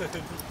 Yeah.